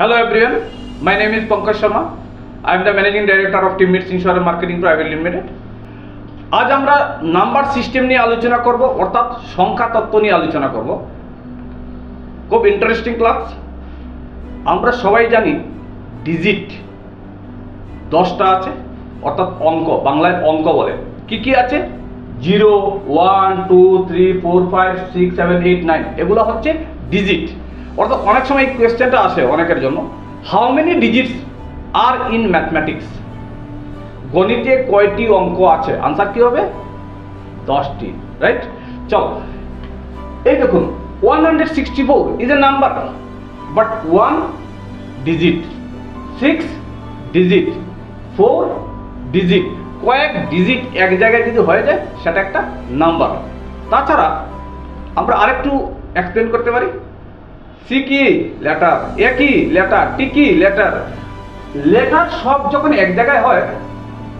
Hello everyone, my name is Pankaj Sharma. I am the managing director of Team Meets Insurance Marketing Private Limited. আজ আমরা number system নিয়ে আলোচনা করব অর্থাৎ সংখ্যা তত্ত্ব নিয়ে আলোচনা করব। খুব ইন্টারেস্টিং ক্লাস আমরা সবাই জানি ডিজিট দশটা আছে অর্থাৎ অঙ্ক বাংলায় অঙ্ক বলে। কি কি আছে? Zero one two three four five six seven eight nine. এগুলো হচ্ছে ডিজিট অর্থাৎ অনেক সময় এই কোয়েশ্চেনটা আসে অনেকের জন্য। How many digits are in mathematics গণিতে কয়টি অঙ্ক আছে? আনসার কি হবে? দশটি রাইট চলো, এই দেখুন one hundred sixty four is a number but one digit six digit four digit কয়েক ডিজিট এক জায়গায় যদি হয়ে যায়, সেটা একটা নাম্বার তাছাড়া আমরা আরেকটু এক্সপ্লেন করতে পারি। সি কি লেটার এ কি লেটার টি কি লেটার। লেটার সব যখন এক জায়গায় হয়,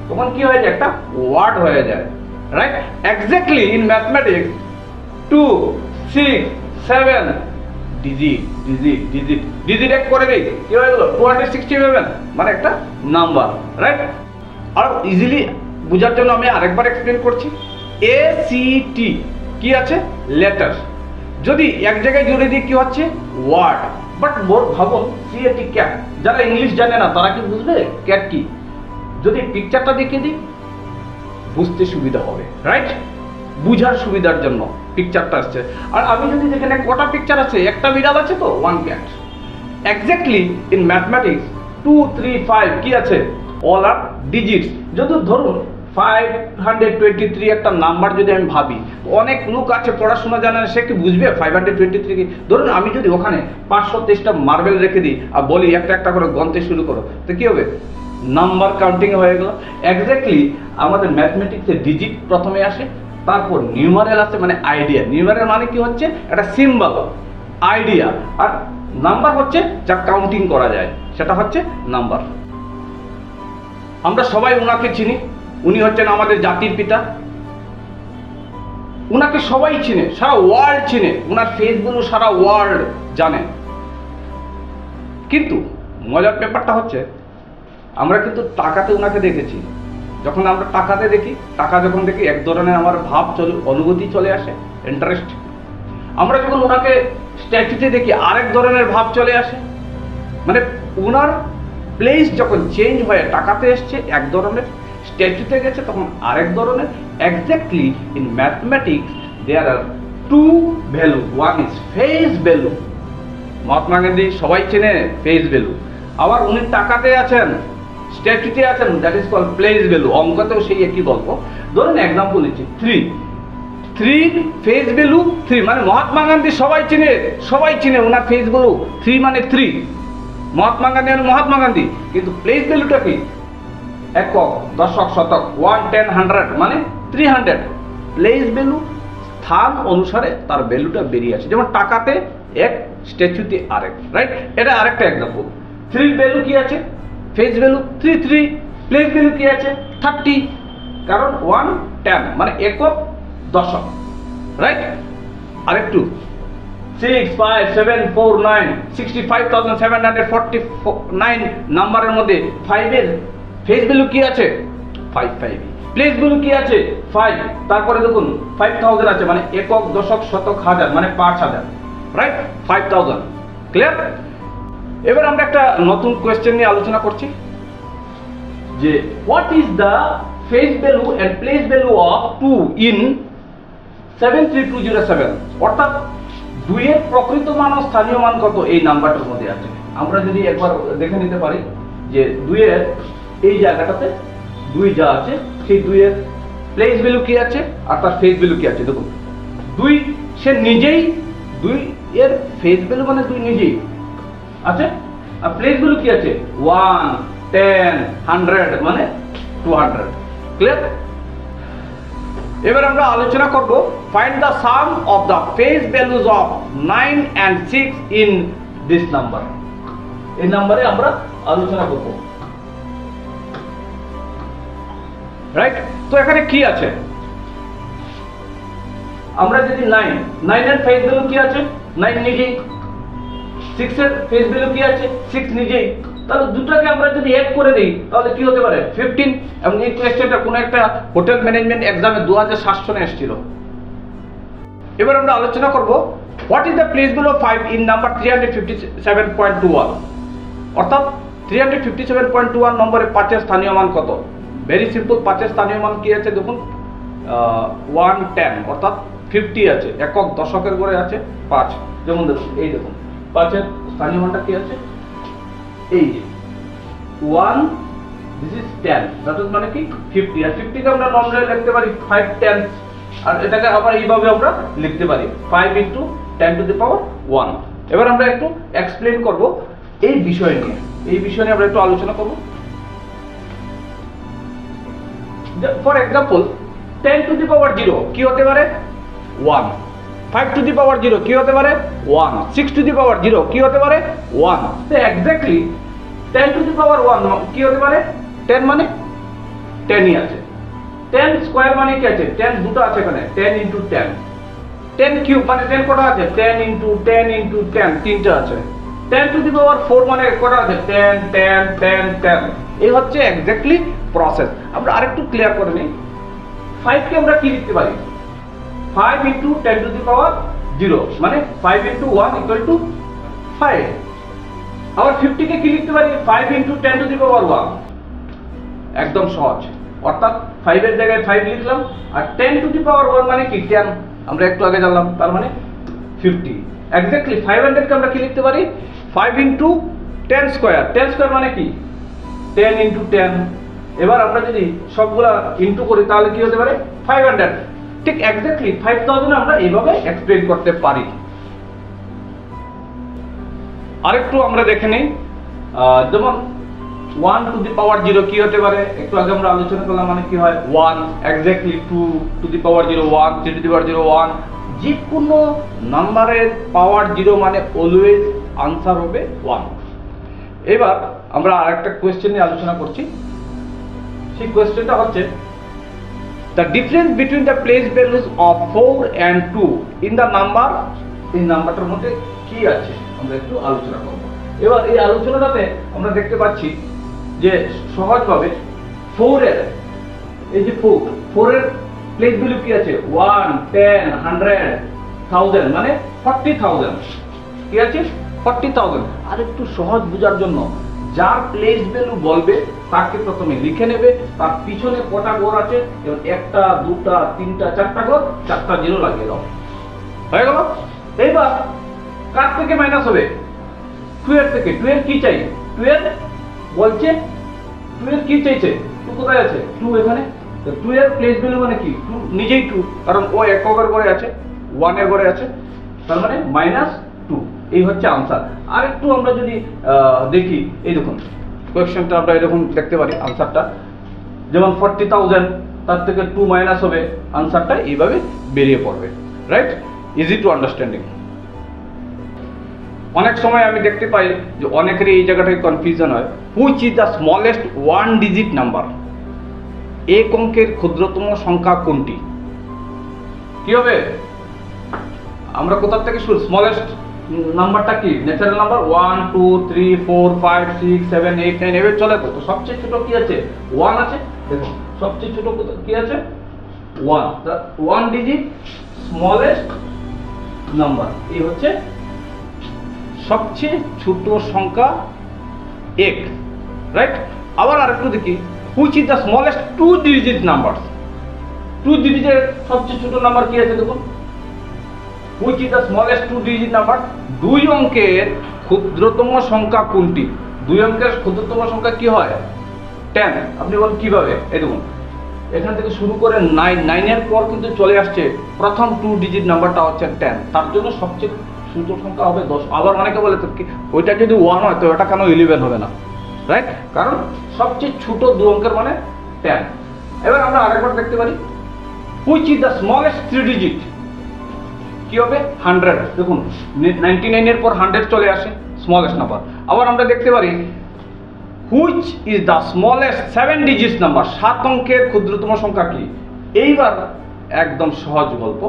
তখন কি হয়ে যায়? একটা ওয়ার্ড হয়ে যায়। Right exactly in mathematics two six seven digit digit digit digit এক করে দিই, কি হয়ে গেল? টু হান্ড্রেড সিক্সটি সেভেন মানে একটা নাম্বার রাইট আর ইজিলি বোঝার জন্য আমি আরেকবার এক্সপ্লেন করছি। এ সি টি কি আছে? লেটার যদি এক জায়গায় জুড়ে দিই, কি হচ্ছে? ওয়ার্ড বাট মোর ভাবুন সি এ ক্যাট যারা ইংলিশ জানে না, তারা কি বুঝবে? ক্যাট কি? যদি পিকচারটা দেখিয়ে দিই, বুঝতে সুবিধা হবে রাইট বুঝার সুবিধার জন্য পিকচারটা আসছে। আর আমি যদি যেখানে কটা পিকচার আছে, একটা বিড়াল আছে তো one cat exactly in mathematics two three five কি আছে? অল আর ডিজিটস যদি ধরুন ফাইভ হান্ড্রেড টোয়েন্টি থ্রি একটা নাম্বার যদি আমি ভাবি, অনেক লোক আছে পড়াশোনা জানে সে কি বুঝবে ফাইভ হান্ড্রেড টোয়েন্টি থ্রি ধরুন আমি যদি ওখানে পাঁচশো তেইশটা মার্বেল রেখে দিই আর বলি একটা একটা করে গন্তে শুরু করো, তো কি হবে? নাম্বার কাউন্টিং হয়ে গেল। এক্স্যাক্টলি আমাদের ম্যাথমেটিক্সে ডিজিট প্রথমে আসে, তারপর নিউমারেল আসে মানে আইডিয়া নিউমারেল মানে কি হচ্ছে? একটা সিম্বল আইডিয়া আর নাম্বার হচ্ছে যা কাউন্টিং করা যায়, সেটা হচ্ছে নাম্বার আমরা সবাই ওনাকে চিনি। উনি হচ্ছেন আমাদের জাতির পিতা। উনাকে সবাই চিনে, সারা ওয়ার্ল্ড চিনে। ওনার ফেসগুলো সারা ওয়ার্ল্ড জানে। কিন্তু মজার ব্যাপারটা হচ্ছে, আমরা কিন্তু টাকাতে ওনাকে দেখেছি। যখন আমরা টাকাতে দেখি, টাকা যখন দেখি, এক ধরনের আমার ভাব চলে, অনুভূতি চলে আসে ইন্টারেস্ট আমরা যখন ওনাকে স্ট্যাচুতে দেখি, আরেক ধরনের ভাব চলে আসে। মানে ওনার প্লেস যখন চেঞ্জ হয়ে টাকাতে এসছে, এক ধরনের স্ট্যাচুতে গেছে, তখন আরেক ধরনের exactly in mathematics there are two value one is face value Mahatma Gandhi সবাই চেনে ফেস ভ্যালু আবার উনি টাকাতে আছেন স্ট্যাচুতে আছেন that is call place value অঙ্কতেও সেই একই গল্প। ধরুন এক্সাম্পল দিচ্ছি three three face value three মানে মহাত্মা গান্ধী সবাই চিনে সবাই চিনে ওনার ফেস ভ্যালু থ্রি মানে থ্রি মহাত্মা গান্ধী মানে মহাত্মা গান্ধী। কিন্তু প্লেস ভ্যালুটা কি? একক দশক শতক ওয়ান টেন হান্ড্রেড মানে থ্রি হান্ড্রেড প্লেস ভ্যালু স্থান অনুসারে তার ভ্যালুটা বেরিয়ে আসে। যেমন টাকাতে এক স্ট্যাচুতে আরেক রাইট এটা আরেকটা এক্সাম্পল থ্রি ভ্যালু কি আছে? Face value three three place value কি আছে? থার্টি কারণ ওয়ান টেন মানে একক দশক রাইট আরেকটু। Six five seven four nine sixty five thousand seven hundred forty nine নাম্বারের মধ্যে ফাইভের ফেস ভ্যালু কি আছে? ফাইভ ফাইভ প্লেস ভ্যালু কি আছে? ফাইভ তারপরে দেখুন ফাইভ থাউজেন্ড আছে মানে একক, দশক, শতক, হাজার মানে পাঁচ হাজার রাইট ফাইভ থাউজেন্ড ক্লিয়ার এবার আমরা একটা নতুন কোয়েশ্চেন নিয়ে আলোচনা করছি, যে what is the face value and place value of two in seven three two zero seven অর্থাৎ দুইয়ের প্রকৃত মান ও স্থানীয় মান কত? এই নাম্বারটার মধ্যে আছে। আমরা যদি একবার দেখে নিতে পারি যে দুইয়ের এই জায়গাটাতে দুই যা আছে, সেই দুইয়ের প্লেস ভ্যালু কি আছে আর তার ফেস ভ্যালু কি আছে? দেখুন, দুই সে নিজেই, দুই এর ফেস ভ্যালু মানে দুই নিজেই আছে। আর প্লেস ভ্যালু কি আছে? ওয়ান টেন হান্ড্রেড মানে টু হান্ড্রেড ক্লিয়ার এবার আমরা আলোচনা করব find the sum of the face values of nine and six in this number এই নাম্বারে আমরা আলোচনা করব। রাইট তো এখানে কি আছে? আমরা যদি নাইন নাইনের ফেস ভ্যালু কি আছে? নাইন নিজেই। সিক্সের ফেস ভ্যালু কি আছে? সিক্স নিজেই। তাহলে দুটাকে আমরা যদি এড করে দিই, তাহলে কি হতে পারে? ফিফটিন এবং এই কোয়েশ্চেনটা কোনো একটা হোটেল ম্যানেজমেন্ট এক্সামে দু হাজার সাত সনে এসেছিল। এবার আমরা আলোচনা করব what is the place of five in number three hundred fifty seven point two one অর্থাৎ three hundred fifty seven point two one নম্বরে পাঁচের স্থানীয় মান কত? ভেরি সিম্পল পাঁচের স্থানীয় মান কি আছে দেখুন? ওয়ান টেন অর্থাৎ ফিফটি আছে, একক দশকের করে আছে পাঁচ। যেমন দেখুন, এই দেখুন, পাঁচের স্থানীয় মানটা কি আছে? এই যে one this is ten that is মানে কি? ফিফটি আর ফিফটিকে আমরা নর্মালি লিখতে পারি ফাইভ টেন আর এটাকে আবার এইভাবে আমরা লিখতে পারি five into ten to the power one এবার আমরা একটু এক্সপ্লেন করব এই বিষয় নিয়ে। এই বিষয় নিয়ে আমরা একটু আলোচনা করব। For example ten to the power zero কি হতে পারে? One five to the power zero কি হতে পারে? One six to the power zero কি হতে পারে? ওয়ান তো exactly ten to the power one কি হতে পারে? টেন মানে? টেনই আছে। টেন স্কোয়ার মানে কি আছে? টেন দুটো আছে এখানে। Ten into ten ten cube মানে টেন কটা আছে? Ten into ten into ten তিনটা আছে। Ten to the power four মানে কটা আছে? টেন টেন টেন টেন এই হচ্ছে এক্স্যাক্টলি প্রসেস আমরা আরেকটু ক্লিয়ার করে নিই। ফাইভকে আমরা কি লিখতে পারি? Five into ten to the power zero মানে five into one equal to five আবার ফিফটিকে কি লিখতে পারি? Five into ten to the power one একদম সহজ। অর্থাৎ ফাইভের জায়গায় ফাইভ লিখলাম, আর ten to the power one মানে কি? টেন আমরা একটু আগে জানলাম, তার মানে ফিফটি এক্স্যাক্টলি ফাইভ হান্ড্রেডকে আমরা কি লিখতে পারি? Five into ten square ten square মানে কি? টেন ইন্টু টেন এবার আমরা যদি সবগুলা ইন্টু করি, তাহলে কি হতে পারে? ফাইভ হান্ড্রেড ঠিক এক্স্যাক্টলি ফাইভ থাউজেন্ড আমরা এইভাবে এক্সপ্লেন করতে পারি। আরেকটু আমরা দেখে নিই। যেমন one to the power zero কি হতে পারে? একটু আগে আমরা আলোচনা করলাম মানে কি হয়? One exactly two to the power zero one three to the power zero one যে কোনো নাম্বারের পাওয়ার জিরো মানে অলওয়েজ আনসার হবে ওয়ান এবার আমরা আরেকটা কোয়েশ্চেন নিয়ে আলোচনা করছি। সেই কোয়েশ্চেনটা হচ্ছে, the difference between the place values of 4 and 2 in the number এই নাম্বারটার মধ্যে কি আছে? আমরা একটু আলোচনা করব। এবার এই আলোচনাটাতে আমরা দেখতে পাচ্ছি যে সহজভাবে 4 এর, এই যে 4 4 এর প্লেস ভ্যালু কি আছে? 1 10 100 1000 মানে 40000 কি আছে? 40000 আর একটু সহজ বোঝার জন্য, যার প্লেস ভ্যালু বলবে তাকে প্রথমে লিখে নেবে, তার পিছনে কটা ঘর আছে এবং একটা, দুটা, তিনটা, চারটা ঘর, চারটা জিরো লাগিয়ে দাও। হয়ে গেল? এইবার কার থেকে মাইনাস হবে? টু এর থেকে। টু এর কি চাই? টু এর বলছে টু এর কি চাইছে? টু কোথায় আছে? টু এখানে। টু এর প্লেস ভ্যালু মানে কি? টু নিজেই টু কারণ ও এককের ঘরে আছে ওয়ানের ঘরে আছে। তার মানে মাইনাস টু এই হচ্ছে আনসার আর একটু আমরা যদি দেখি, এই দেখুন। কোয়েশ্চেনটা আমরা এরকম দেখতে পারি আনসারটা যেমন ফর্টি থাউজেন্ড তার থেকে টু মাইনাস হবে আনসারটা এইভাবে বেরিয়ে পড়বে রাইট ইজি টু আন্ডারস্ট্যান্ডিং অনেক সময় আমি দেখতে পাই যে অনেকেরই এই জায়গাটায় কনফিউশন হয়। Which is the smallest one digit number এক অঙ্কের ক্ষুদ্রতম সংখ্যা কোনটি? কি হবে? আমরা কোথা থেকে শুরু? স্মলেস্ট নাম্বারটা কি? Natural number one two three four five six seven eight nine এভাবে চলে তো সবচেয়ে ছোট কি আছে? ওয়ান আছে? দেখুন, সবচেয়ে ছোট কি আছে? One one digit smallest number এই হচ্ছে সবচেয়ে ছোট সংখ্যা এক রাইট আবার আরেকটু দেখি which is the smallest two digit number two ডিজিটের সবচেয়ে ছোট নাম্বার কি আছে দেখুন? Which is the smallest two digit number দুই অঙ্কের ক্ষুদ্রতম সংখ্যা কোনটি? দুই অঙ্কের ক্ষুদ্রতম সংখ্যা কি হয়? টেন আপনি বলেন কীভাবে? এই দেখুন, এখান থেকে শুরু করে নাইন নাইনের পর কিন্তু চলে আসছে প্রথম টু ডিজিট নাম্বারটা হচ্ছে টেন তার জন্য সবচেয়ে ছোট সংখ্যা হবে দশ। আবার অনেকে বলে তো ওইটা যদি ওয়ান হয়, তো ওটা কেন ইলেভেন হবে না? রাইট কারণ সবচেয়ে ছোট দু অঙ্কের মানে টেন এবার আমরা আরেকবার দেখতে পারি which is the smallest three digit কি হবে? হান্ড্রেড দেখুন নাইনটি নাইনের পর হান্ড্রেড চলে আসে স্মলেস্ট নাম্বার আবার আমরা দেখতে পারি which is the smallest seven digit number সাত অঙ্কের ক্ষুদ্রতম সংখ্যা কি? এইবার একদম সহজ গল্প।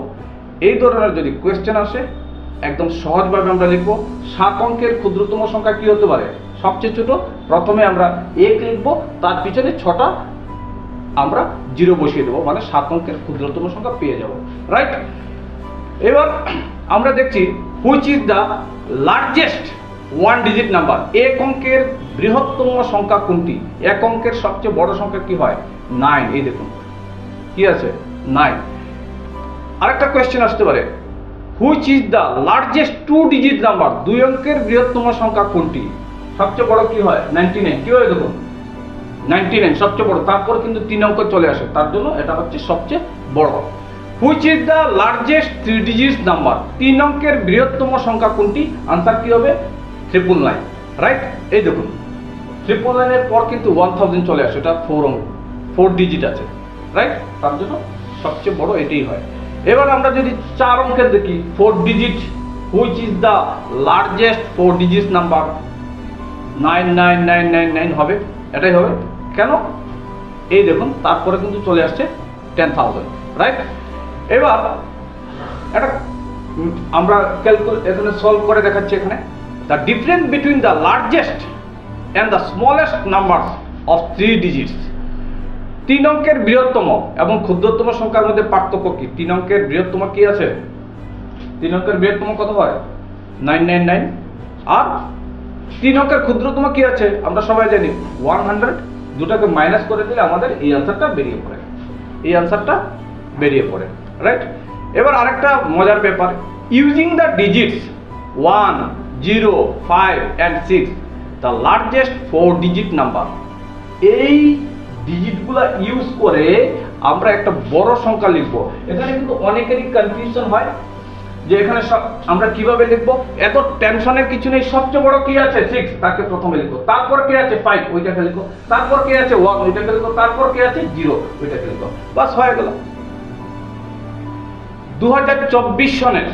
এই ধরনের যদি কোয়েশ্চেন আসে, একদম সহজভাবে আমরা লিখব, সাত অঙ্কের ক্ষুদ্রতম সংখ্যা কি হতে পারে? সবচেয়ে ছোট, প্রথমে আমরা এক লিখব, তার পিছনে ছটা আমরা জিরো বসিয়ে দেবো মানে সাত অঙ্কের ক্ষুদ্রতম সংখ্যা পেয়ে যাব। রাইট এবার আমরা দেখছি which is the largest one digit number এক অঙ্কের বৃহত্তম সংখ্যা কোনটি? এক অঙ্কের সবচেয়ে বড় সংখ্যা কি হয়? নাইন এই দেখুন। কি আছে? নাইন আরেকটা কোয়েশ্চেন আসতে পারে। Which is the largest two digit number দুই অঙ্কের বৃহত্তম সংখ্যা কোনটি? সবচেয়ে বড় কি হয়? নাইনটি নাইন কি হয় দেখুন? নাইনটি নাইন সবচেয়ে বড়। তারপর কিন্তু তিন অঙ্ক চলে আসে। তার জন্য এটা হচ্ছে সবচেয়ে বড়। Which is the largest three digit number তিন অঙ্কের বৃহত্তম সংখ্যা কোনটি? আনসার কি হবে? ট্রিপল নাইন রাইট এই দেখুন। ট্রিপল নাইনের পর কিন্তু ওয়ান থাউজেন্ড চলে আসে, এটা ফোর অঙ্ক ফোর ডিজিট আছে রাইট তার জন্য সবচেয়ে বড় এটাই হয়। এবার আমরা যদি চার অঙ্কের দেখি four digit which is the largest four digit number nine nine nine nine nine হবে, এটাই হবে। কেন? এই দেখুন, তারপরে কিন্তু চলে আসছে টেন থাউজেন্ড রাইট এবার উম, আমরা ক্যালকুলেট এখানে সলভ করে দেখাচ্ছি এখানে। The difference between the largest and the smallest number of three digits তিন অঙ্কের বৃহত্তম এবং ক্ষুদ্রতম সংখ্যার মধ্যে পার্থক্য কি? তিন অঙ্কের বৃহত্তম কি আছে? তিন অঙ্কের বৃহত্তম কত হয়? নাইন নাইন নাইন আর তিন অঙ্কের ক্ষুদ্রতম কি আছে? আমরা সবাই জানি। ওয়ান হান্ড্রেড দুটাকে মাইনাস করে দিলে আমাদের এই আনসারটা বেরিয়ে পড়ে। এই আনসারটা বেরিয়ে পড়ে। রাইট এবার আরেকটা মজার ব্যাপার। Using the digits one zero five and six the largest four digit number এই ডিজিটগুলো ইউজ করে আমরা একটা বড় সংখ্যা লিখব। এখানে কিন্তু অনেকেরই কনফিউশন হয় যে এখানে সব আমরা কীভাবে লিখব? এত টেনশনের কিছু নেই, সবচেয়ে বড় কি আছে? সিক্স তাকে প্রথমে লিখব। তারপর কি আছে? ফাইভ ওইটাকে লিখব। তারপর কি আছে? ওয়ান ওইটাকে লিখব। তারপর কি আছে? জিরো ওইটাকে লিখব। বাস হয়ে গেল। দু হাজার চব্বিশ সনের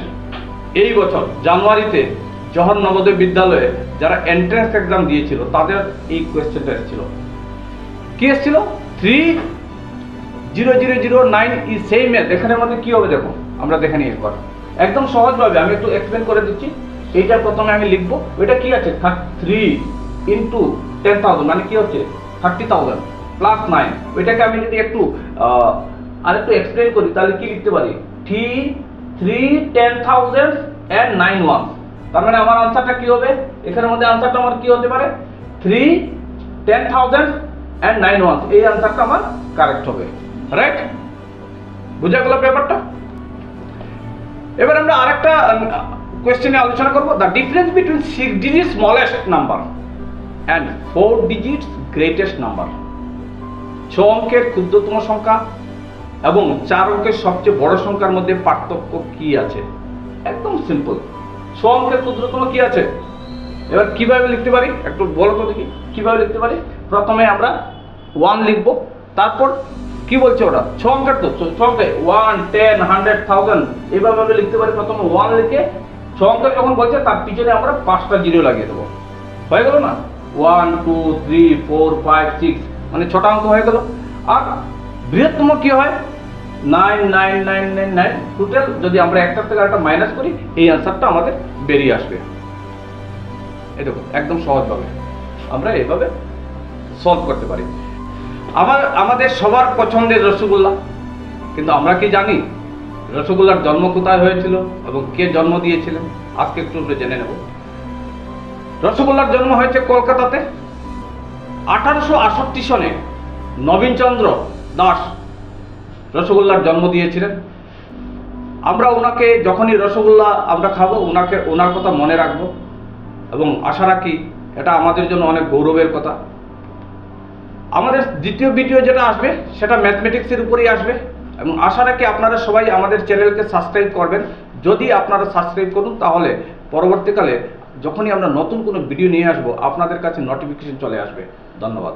এই বছর জানুয়ারিতে জহর নবোদয় বিদ্যালয়ে যারা এন্ট্রান্স এক্সাম দিয়েছিল তাদের এই কোয়েশ্চেনটা এসেছিল। কি এসেছিল? Three zero zero zero nine ই সেই ম্যাথ এখানের মধ্যে কী হবে দেখো আমরা দেখে নিই একবার। একদম সহজভাবে আমি একটু এক্সপ্লেন করে দিচ্ছি। এইটা প্রথমে আমি লিখব। ওইটা কি আছে? থ্রি ইন্টু টেন থাউজেন্ড মানে কি হচ্ছে? থার্টি থাউজেন্ড প্লাস নাইন ওইটাকে আমি যদি একটু আহ, আর একটু এক্সপ্লেন করি তাহলে কি লিখতে পারি? Three three ten thousand and nine one তার মানে আমার আনসারটা কি হবে? এখানের মধ্যে আমার হতে পারে? থ্রি টেন অ্যান্ড নাইন এই আমার কারেক্ট হবে। রাইট বুঝা গেল ব্যাপারটা? এবার আমরা আরেকটা কোয়েশ্চেনে আলোচনা করব। The difference between six digit smallest number and four digits greatest number ছ অঙ্কের ক্ষুদ্রতম সংখ্যা এবং চার অঙ্কের সবচেয়ে বড় সংখ্যার মধ্যে পার্থক্য কি আছে? একদম সিম্পল ছ অঙ্কের ক্ষুদ্রতম কি আছে? এবার কীভাবে লিখতে পারি? একটু বলো তো দেখি, কীভাবে লিখতে পারি? প্রথমে আমরা ওয়ান লিখব, তারপর কি বলছে ওরা? ছ অঙ্কের তো, ছ অঙ্কে ওয়ান টেন হান্ড্রেড থাউজেন্ড এইভাবে আমরা লিখতে পারি প্রথমে ওয়ান লিখে, ছ অঙ্কের যখন বলছে, তার পিছনে আমরা পাঁচটা জিরো লাগিয়ে দেবো। হয়ে গেল না? One two three four five six মানে ছটা অঙ্ক হয়ে গেল। আর বৃহত্তম কি হয়? Nine nine nine nine nine total যদি আমরা একটার থেকে একটা মাইনাস করি, এই অ্যান্সারটা আমাদের বেরিয়ে আসবে। এই দেখুন, একদম সহজভাবে আমরা এইভাবে সলভ করতে পারি। আমার, আমাদের সবার পছন্দের রসগোল্লা, কিন্তু আমরা কি জানি রসগোল্লার জন্ম কোথায় হয়েছিল এবং কে জন্ম দিয়েছিলেন আজকে একটু আমরা জেনে নেব। রসগোল্লার জন্ম হয়েছে কলকাতাতে আঠারোশো আটষট্টি সনে নবীনচন্দ্র দাস। রসগোল্লার জন্ম দিয়েছিলেন। আমরা ওনাকে যখনই রসগোল্লা আমরা খাব, ওনাকে, ওনার কথা মনে রাখব। এবং আশা রাখি এটা আমাদের জন্য অনেক গৌরবের কথা। আমাদের দ্বিতীয় ভিডিও যেটা আসবে, সেটা ম্যাথমেটিক্সের উপরেই আসবে। এবং আশা রাখি আপনারা সবাই আমাদের চ্যানেলকে সাবস্ক্রাইব করবেন। যদি আপনারা সাবস্ক্রাইব করুন, তাহলে পরবর্তীকালে যখনই আমরা নতুন কোনো ভিডিও নিয়ে আসব, আপনাদের কাছে নোটিফিকেশন চলে আসবে। ধন্যবাদ।